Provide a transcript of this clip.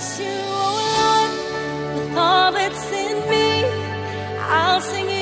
bless you, oh Lord, with all that's in me. I'll sing it.